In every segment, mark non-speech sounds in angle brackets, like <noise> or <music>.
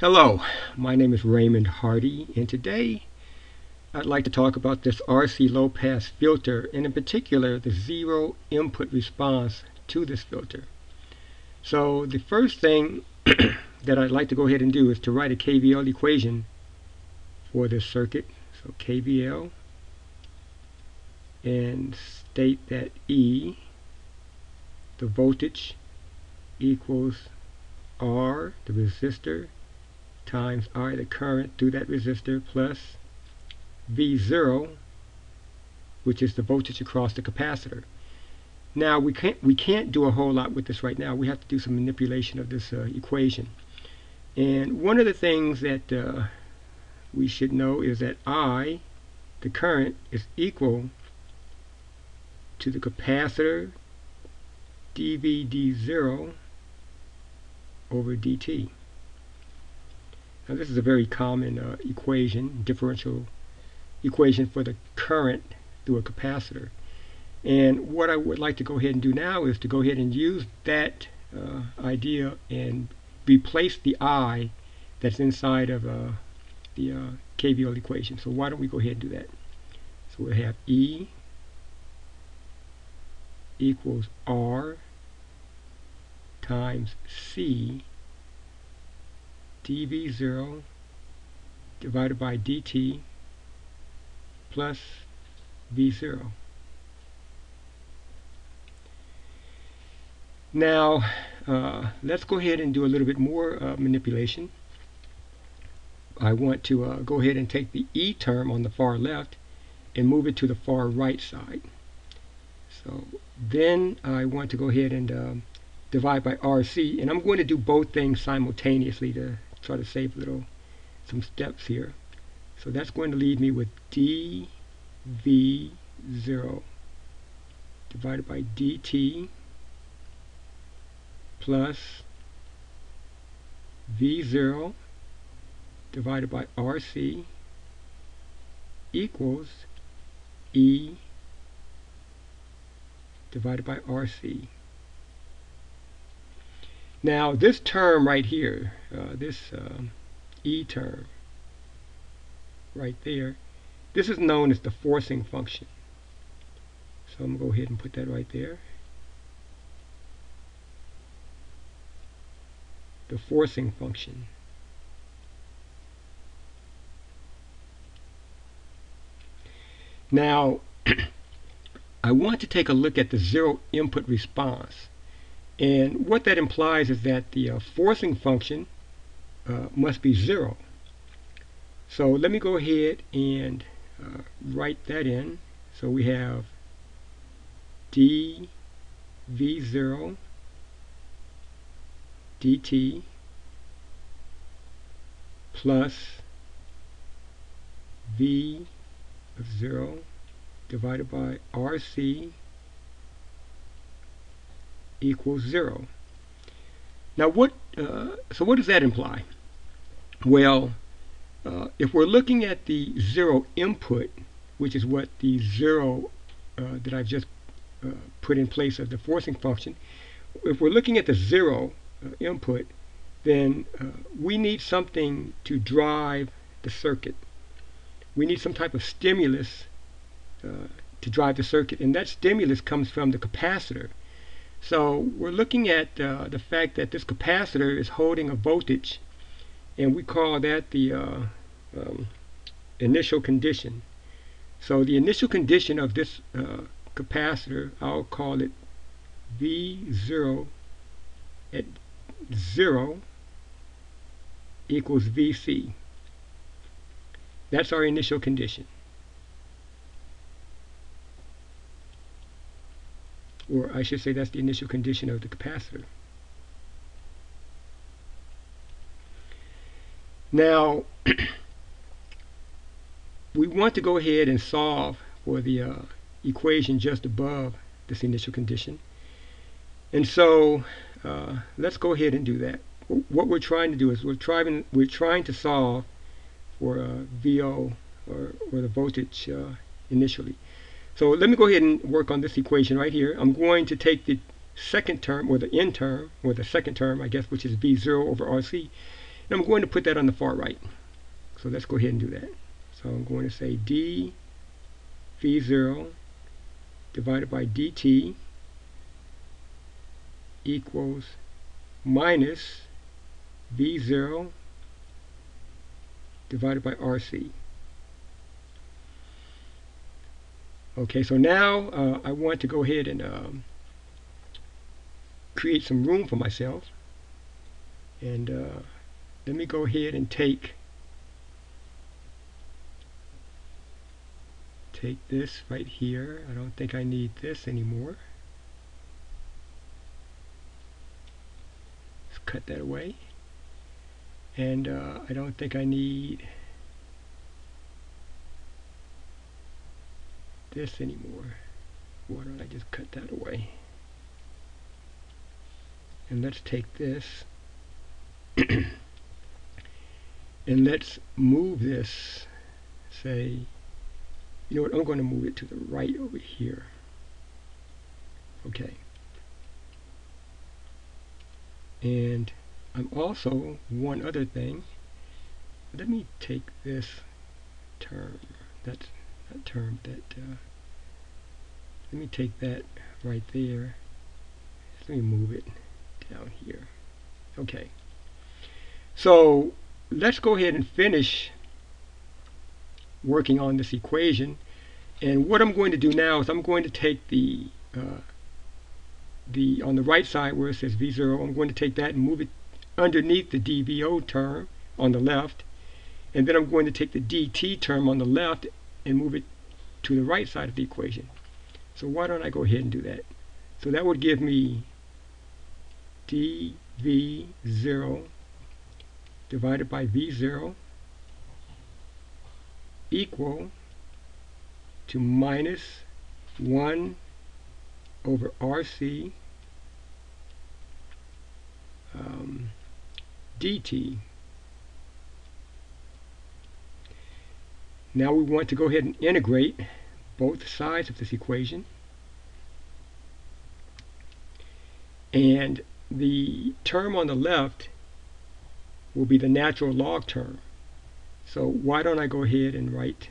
Hello, my name is Raymond Hardy and today I'd like to talk about this RC low pass filter and in particular the zero input response to this filter. So the first thing <clears throat> that I'd like to go ahead and do is to write a KVL equation for this circuit. So KVL and state that E, the voltage, equals R, the resistor, times I, the current through that resistor, plus V0, which is the voltage across the capacitor. Now we can't we can't do a whole lot with this right now. We have to do some manipulation of this uh, equation. And one of the things that uh, we should know is that I, the current, is equal to the capacitor dV d0 over dt. Now this is a very common uh, equation, differential equation for the current through a capacitor. And what I would like to go ahead and do now is to go ahead and use that uh, idea and replace the I that's inside of uh, the uh, KVL equation. So why don't we go ahead and do that? So we have E equals R times C dv0 divided by dt plus v0. Now, uh, let's go ahead and do a little bit more uh, manipulation. I want to uh, go ahead and take the E term on the far left and move it to the far right side. So then I want to go ahead and um, divide by RC, and I'm going to do both things simultaneously to try to save little some steps here. So that's going to leave me with dv0 divided by dt plus v0 divided by rc equals e divided by rc. Now this term right here, uh, this uh, E term right there, this is known as the forcing function. So I'm going to go ahead and put that right there. The forcing function. Now, <clears throat> I want to take a look at the zero input response. And what that implies is that the uh, forcing function uh, must be 0. So let me go ahead and uh, write that in. So we have dv0 dt plus v of 0 divided by rc equals 0. Now what, uh, so what does that imply? Well, uh, if we're looking at the zero input, which is what the zero uh, that I've just uh, put in place of the forcing function, if we're looking at the zero uh, input, then uh, we need something to drive the circuit. We need some type of stimulus to drive the circuit, and that stimulus comes from the capacitor. So we're looking at uh, the fact that this capacitor is holding a voltage and we call that the uh, um, initial condition. So the initial condition of this uh, capacitor, I'll call it V0 at 0 equals VC. That's our initial condition. Or I should say that's the initial condition of the capacitor. Now, <clears throat> we want to go ahead and solve for the uh, equation just above this initial condition. And so uh, let's go ahead and do that. What we're trying to do is we're trying we're trying to solve for uh, VO or, or the voltage uh, initially. So let me go ahead and work on this equation right here. I'm going to take the second term, or the n term, or the second term, I guess, which is V0 over RC, And I'm going to put that on the far right. So let's go ahead and do that. So I'm going to say d v0 divided by dt equals minus v0 divided by rc. Okay, so now uh, I want to go ahead and um, create some room for myself. And uh, let me go ahead and take take this right here. I don't think I need this anymore. Let's cut that away. And uh, I don't think I need this anymore. Why don't I just cut that away? And let's take this <clears throat> and let's move this, say, you know what, I'm going to move it to the right over here. Okay. And I'm also, one other thing, let me take this term, that's term, that, uh, let me take that right there, let me move it down here. Okay. So let's go ahead and finish working on this equation. And what I'm going to do now is I'm going to take the uh, the on the right side where it says V0, I'm going to take that and move it underneath the DVO term on the left. And then I'm going to take the DT term on the left and move it to the right side of the equation. So why don't I go ahead and do that? So that would give me dv0 divided by v0 equal to minus 1 over RC um, dt. Now we want to go ahead and integrate both sides of this equation. And the term on the left will be the natural log term. So why don't I go ahead and write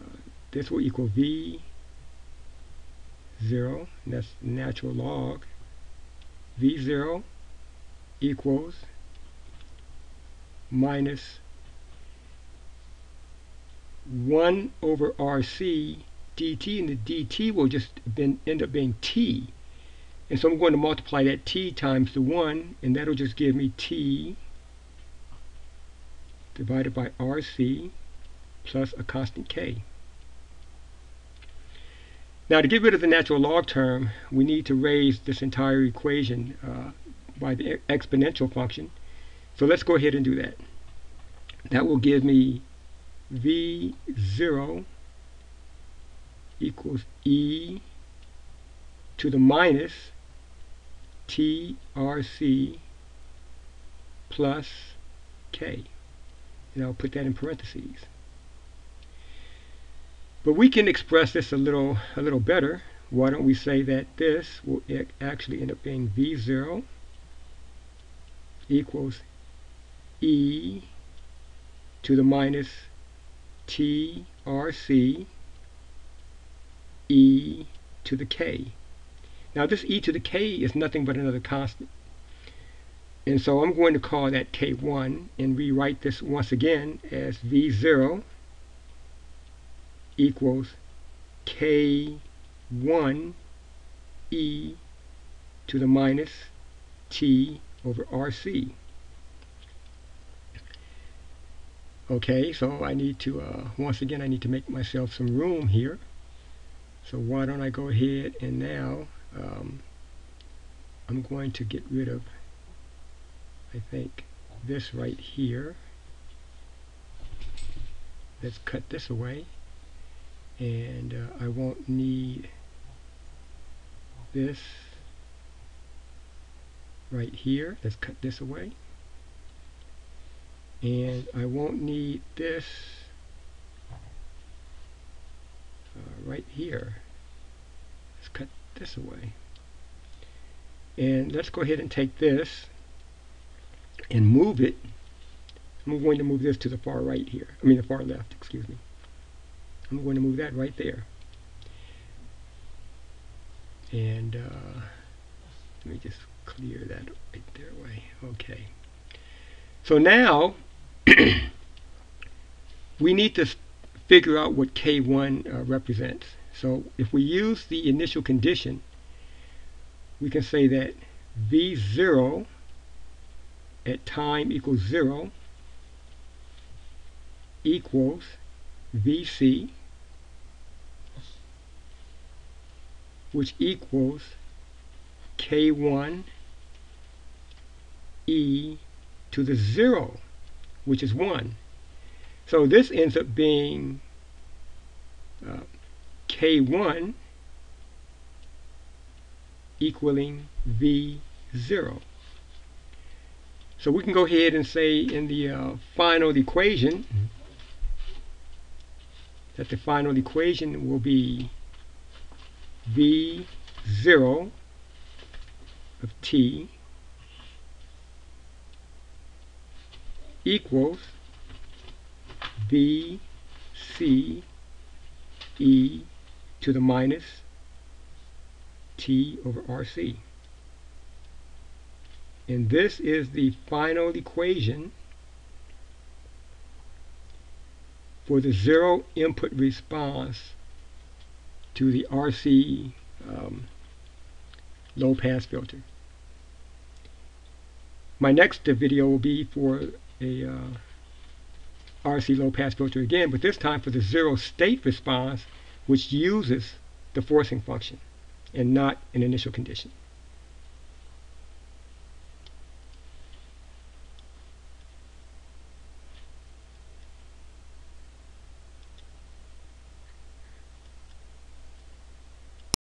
uh, this will equal v 0, and that's natural log. v0 equals minus 1 over rc dt, and the dt will just been, end up being t. And so I'm going to multiply that t times the 1, and that'll just give me t divided by RC plus a constant K. Now to get rid of the natural log term, we need to raise this entire equation uh, by the exponential function. So let's go ahead and do that. That will give me V0 equals E to the minus TRC plus K and I'll put that in parentheses. But we can express this a little a little better. Why don't we say that this will actually end up being V0 equals E to the minus TRC E to the K. Now this E to the K is nothing but another constant. And so I'm going to call that K1 and rewrite this once again as V0 equals K1 E to the minus T over RC. Okay, so I need to, uh, once again, I need to make myself some room here. So why don't I go ahead and now um, I'm going to get rid of I think this right here. Let's cut this away. And uh, I won't need this right here. Let's cut this away and I won't need this uh, right here let's cut this away and let's go ahead and take this and move it I'm going to move this to the far right here. I mean the far left, excuse me. I'm going to move that right there. And uh, let me just clear that right there away. Okay. So now we need to figure out what K1 uh, represents. So if we use the initial condition, we can say that V0 at time equals 0 equals VC which equals K1 E to the 0 which is 1. So this ends up being uh, K1 equaling V0. So we can go ahead and say in the uh, final equation that the final equation will be V0 of t equals B C E to the minus T over RC. And this is the final equation for the zero input response to the RC um, low pass filter. My next video will be for a uh, RC low pass filter again, but this time for the zero state response, which uses the forcing function and not an initial condition.